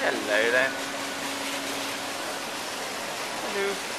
Hello there. Hello.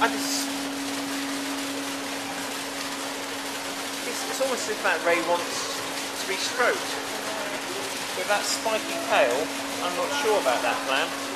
I just. It's, it's almost as if that ray wants to be stroked. With that spiky tail, I'm not sure about that plan.